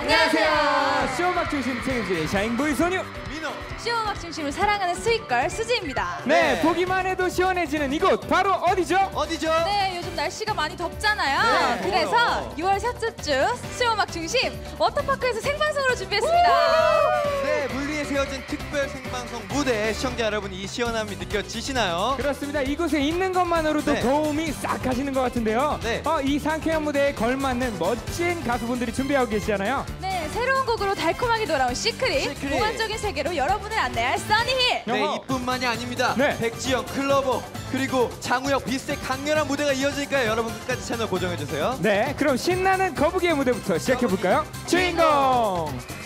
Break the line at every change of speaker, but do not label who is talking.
안녕하세요. 쇼음악 중심 책임지는 shine boy 소녀.
민호
쇼음악 중심을 사랑하는 sweet girl 수지입니다.
네,
네.
보기만 해도 시원해지는 이곳 바로 어디죠?
어디죠?
네, 요즘 날씨가 많이 덥잖아요.
네.
그래서 6월 셋째 주 쇼음악 중심 워터파크에서 생방송으로 준비했습니다.
시원한 특별 생방송 무대에 시청자 여러분 이 시원함이 느껴지시나요?
그렇습니다. 이곳에 있는 것만으로도
네.
더위가 싹 가시는 것 같은데요.
네.
어, 이 상쾌한 무대에 걸맞는 멋진 가수분들이 준비하고 계시잖아요.
네, 새로운 곡으로 달콤하게 돌아온 시크릿,
시크릿.
몽환적인 세계로 여러분을 안내할 써니힐.
네. 이뿐만이 아닙니다.
네.
백지영, 클로버, 그리고 장우혁, 비스트의 강렬한 무대가 이어지니까요. 여러분 끝까지 채널 고정해주세요.
네, 그럼 신나는 거북이의 무대부터 시작해 볼까요? 주인공.